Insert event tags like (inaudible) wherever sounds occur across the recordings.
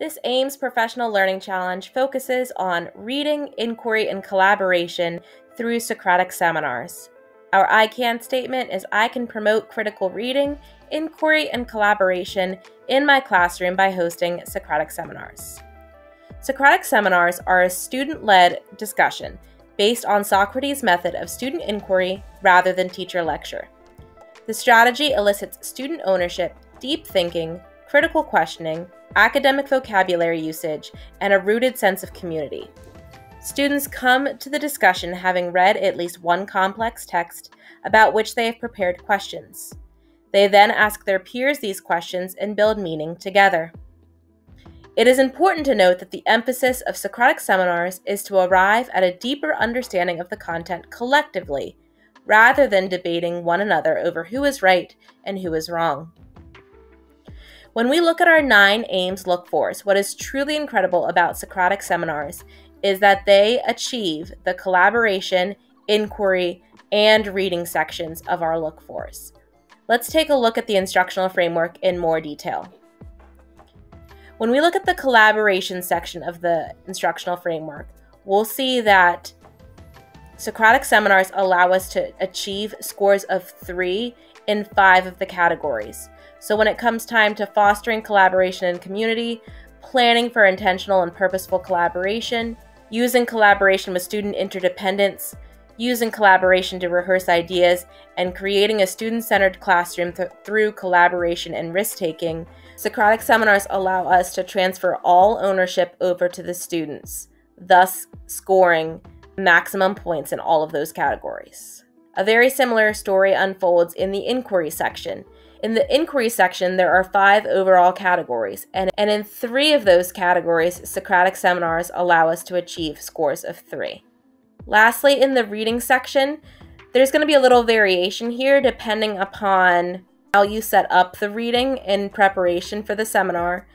This AIMS Professional Learning Challenge focuses on reading, inquiry, and collaboration through Socratic seminars. Our I CAN statement is I can promote critical reading, inquiry, and collaboration in my classroom by hosting Socratic seminars. Socratic seminars are a student led discussion based on Socrates' method of student inquiry rather than teacher lecture. The strategy elicits student ownership, deep thinking, critical questioning, academic vocabulary usage, and a rooted sense of community. Students come to the discussion having read at least one complex text about which they have prepared questions. They then ask their peers these questions and build meaning together. It is important to note that the emphasis of Socratic seminars is to arrive at a deeper understanding of the content collectively, rather than debating one another over who is right and who is wrong. When we look at our nine aims look fors, what is truly incredible about Socratic seminars is that they achieve the collaboration, inquiry, and reading sections of our look fors. Let's take a look at the instructional framework in more detail. When we look at the collaboration section of the instructional framework, we'll see that Socratic seminars allow us to achieve scores of three in five of the categories. So when it comes time to fostering collaboration and community, planning for intentional and purposeful collaboration, using collaboration with student interdependence, using collaboration to rehearse ideas, and creating a student centered classroom th- through collaboration and risk taking, Socratic seminars allow us to transfer all ownership over to the students, thus scoring maximum points in all of those categories. A very similar story unfolds in the inquiry section. In the inquiry section, there are five overall categories, and, and in three of those categories, Socratic seminars allow us to achieve scores of three. Lastly, in the reading section, there's going to be a little variation here depending upon how you set up the reading in preparation for the seminar,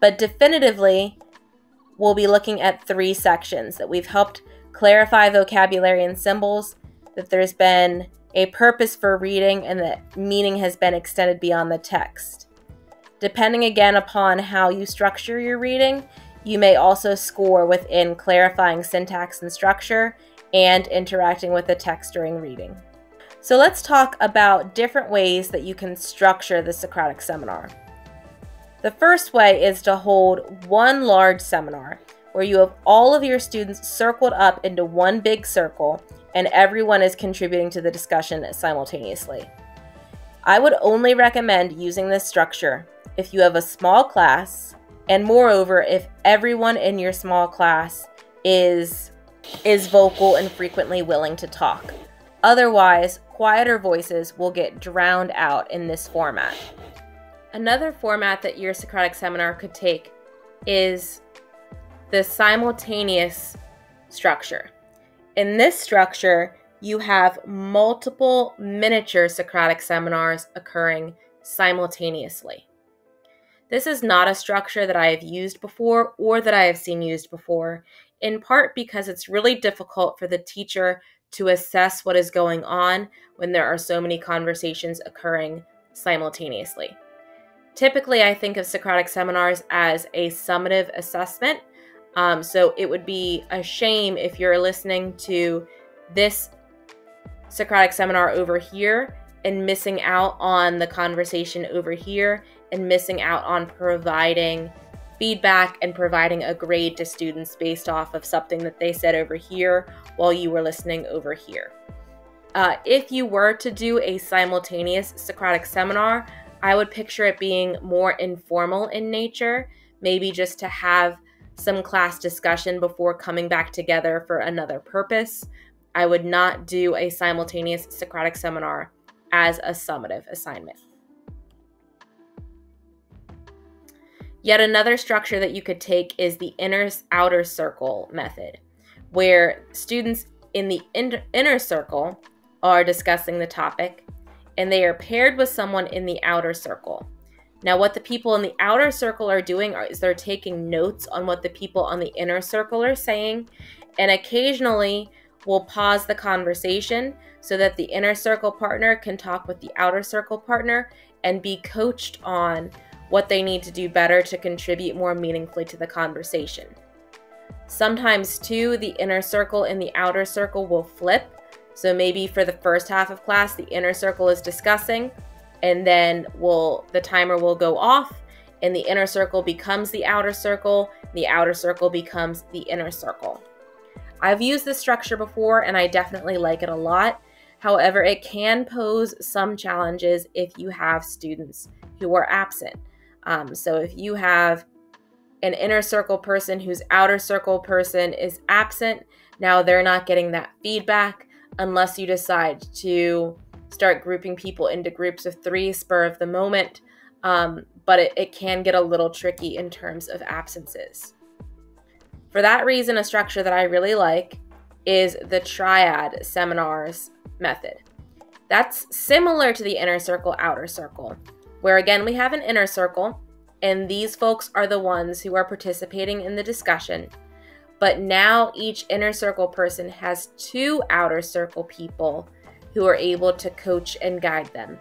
but definitively, we'll be looking at three sections that we've helped clarify vocabulary and symbols, that there's been a purpose for reading and that meaning has been extended beyond the text. Depending again upon how you structure your reading, you may also score within clarifying syntax and structure and interacting with the text during reading. So let's talk about different ways that you can structure the Socratic seminar. The first way is to hold one large seminar where you have all of your students circled up into one big circle and everyone is contributing to the discussion simultaneously. I would only recommend using this structure if you have a small class and moreover if everyone in your small class is is vocal and frequently willing to talk. Otherwise, quieter voices will get drowned out in this format. Another format that your Socratic seminar could take is the simultaneous structure. In this structure, you have multiple miniature Socratic seminars occurring simultaneously. This is not a structure that I have used before or that I have seen used before, in part because it's really difficult for the teacher to assess what is going on when there are so many conversations occurring simultaneously. Typically, I think of Socratic seminars as a summative assessment um, so it would be a shame if you're listening to this Socratic seminar over here and missing out on the conversation over here and missing out on providing feedback and providing a grade to students based off of something that they said over here while you were listening over here. Uh, if you were to do a simultaneous Socratic seminar, I would picture it being more informal in nature, maybe just to have some class discussion before coming back together for another purpose. I would not do a simultaneous Socratic seminar as a summative assignment. Yet another structure that you could take is the inner outer circle method, where students in the inner circle are discussing the topic and they are paired with someone in the outer circle. Now, what the people in the outer circle are doing is they're taking notes on what the people on the inner circle are saying, and occasionally we'll pause the conversation so that the inner circle partner can talk with the outer circle partner and be coached on what they need to do better to contribute more meaningfully to the conversation. Sometimes, too, the inner circle and the outer circle will flip. So maybe for the first half of class, the inner circle is discussing, and then will the timer will go off, and the inner circle becomes the outer circle, the outer circle becomes the inner circle. I've used this structure before and I definitely like it a lot. However, it can pose some challenges if you have students who are absent. Um, so if you have an inner circle person whose outer circle person is absent, now they're not getting that feedback unless you decide to start grouping people into groups of three spur of the moment. Um, but it, it can get a little tricky in terms of absences. For that reason, a structure that I really like is the triad seminars method. That's similar to the inner circle, outer circle, where again we have an inner circle, and these folks are the ones who are participating in the discussion. But now each inner circle person has two outer circle people who are able to coach and guide them.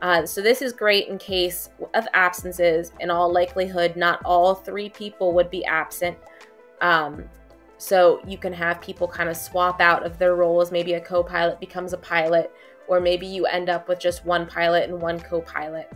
Uh, so this is great in case of absences. In all likelihood, not all three people would be absent. Um, so you can have people kind of swap out of their roles. Maybe a co-pilot becomes a pilot, or maybe you end up with just one pilot and one co-pilot.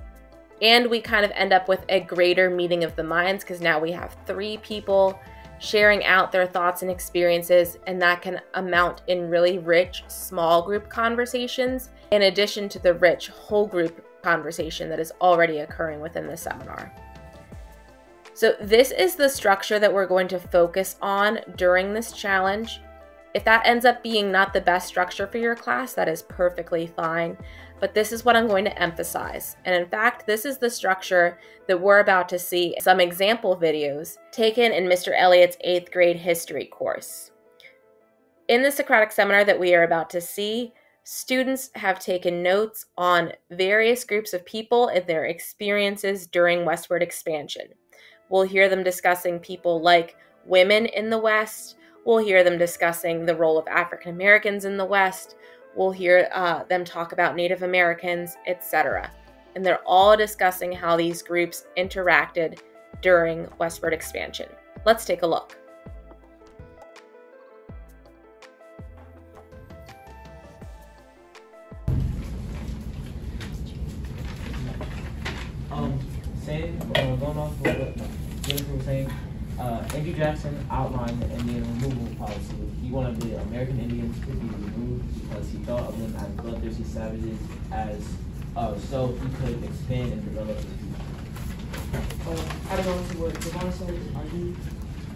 And we kind of end up with a greater meeting of the minds because now we have three people sharing out their thoughts and experiences, and that can amount in really rich small group conversations, in addition to the rich whole group conversation that is already occurring within the seminar. So, this is the structure that we're going to focus on during this challenge. If that ends up being not the best structure for your class, that is perfectly fine but this is what I'm going to emphasize. And in fact, this is the structure that we're about to see some example videos taken in Mr. Elliott's 8th grade history course. In the Socratic seminar that we are about to see, students have taken notes on various groups of people and their experiences during westward expansion. We'll hear them discussing people like women in the West. We'll hear them discussing the role of African Americans in the West. We'll hear uh, them talk about Native Americans, etc. And they're all discussing how these groups interacted during westward expansion. Let's take a look. Um, saying, uh, going off of what was saying, uh, Andrew Jackson outlined the Indian removal policy. He wanted the American Indians to be removed because he thought of them as bloodthirsty savages, as uh, so he could expand and develop his people. Uh, adding on to what Devon said, argued,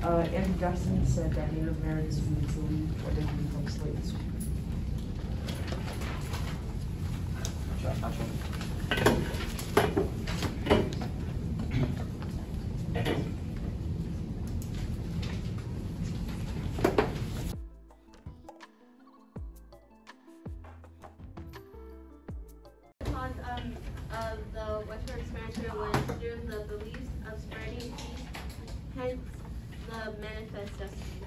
uh, Andrew Jackson said that Native Americans needed to leave or they would become slaves. cause of the Western expansion was through the beliefs of spreading peace, hence the manifest destiny.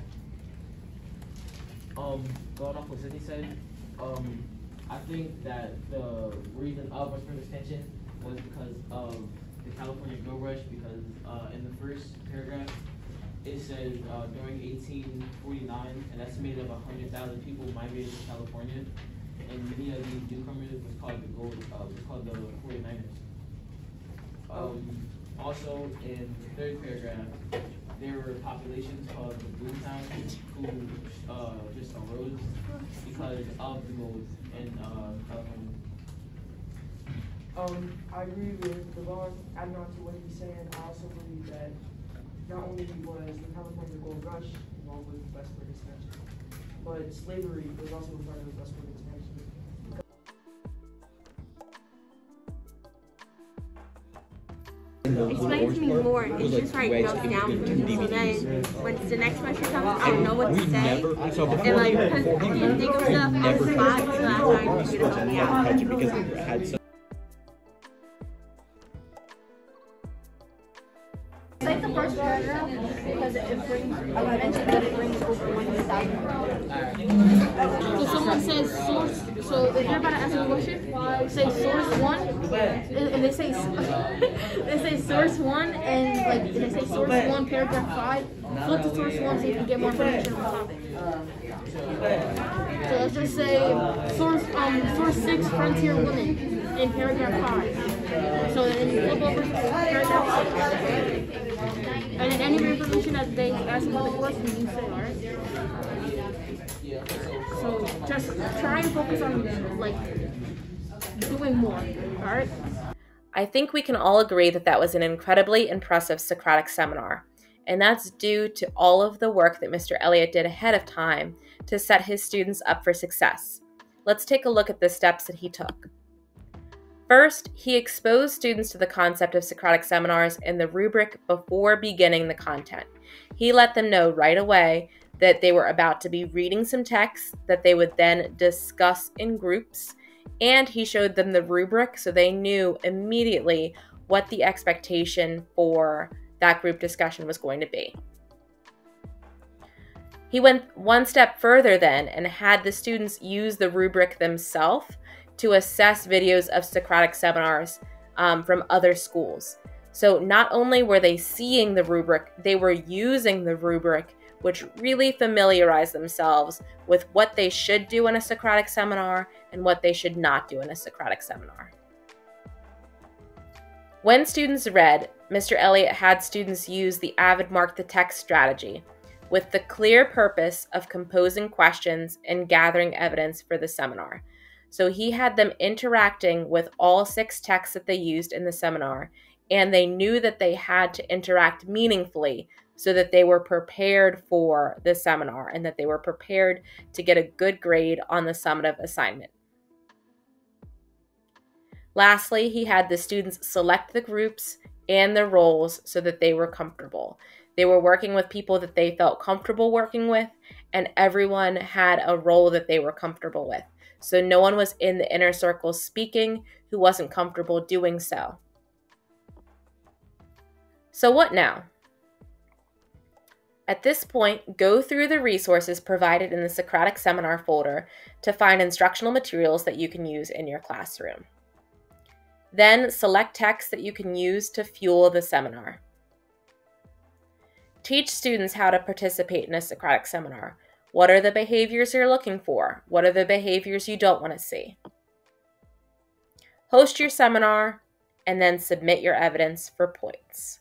Um, going off what Sydney said, um, I think that the reason of Western extension was because of the California Gold Rush, because uh, in the first paragraph, it says uh, during 1849, an estimated of 100,000 people migrated to California, and many of these newcomers was called the Gold, uh, was called the 49ers. Um, also, in the third paragraph, there were populations called the Boomtowns who uh, just arose because of the gold in uh, California. Um, I agree with Devon. Adding on to what he's saying, I also believe that not only was the California Gold Rush involved with westward expansion, but slavery was also a part of the westward expansion. Explain to me more. It's just write notes down for me. So then when the next question comes, I don't know what to say. And like, because I can't think of stuff on the spot, so that's why I need you to help me out. because I had some like the first paragraph because it brings, I mentioned that it brings over 100,000. So someone says source, so if you're about to ask a question, say source one, and they say, (laughs) they say source one, and like, they say source one, paragraph five, flip to source one so you can get more information. So let's just say source, um, source six, frontier women, in paragraph five. So then you flip over to paragraph six. And then any information that they ask about the question, you say, alright? So just try and focus on like doing more, alright? I think we can all agree that that was an incredibly impressive Socratic seminar, and that's due to all of the work that Mr. Elliott did ahead of time to set his students up for success. Let's take a look at the steps that he took. First, he exposed students to the concept of Socratic seminars in the rubric before beginning the content. He let them know right away that they were about to be reading some texts that they would then discuss in groups, and he showed them the rubric so they knew immediately what the expectation for that group discussion was going to be. He went one step further then and had the students use the rubric themselves to assess videos of Socratic seminars um, from other schools. So not only were they seeing the rubric, they were using the rubric, which really familiarize themselves with what they should do in a Socratic seminar and what they should not do in a Socratic seminar. When students read, Mr. Elliott had students use the AVID Mark the Text strategy with the clear purpose of composing questions and gathering evidence for the seminar. So he had them interacting with all six texts that they used in the seminar, and they knew that they had to interact meaningfully so that they were prepared for the seminar and that they were prepared to get a good grade on the summative assignment. Lastly, he had the students select the groups and the roles so that they were comfortable. They were working with people that they felt comfortable working with, and everyone had a role that they were comfortable with. So no one was in the inner circle speaking who wasn't comfortable doing so. So, what now? At this point, go through the resources provided in the Socratic Seminar folder to find instructional materials that you can use in your classroom. Then select texts that you can use to fuel the seminar. Teach students how to participate in a Socratic seminar. What are the behaviors you're looking for? What are the behaviors you don't want to see? Host your seminar and then submit your evidence for points.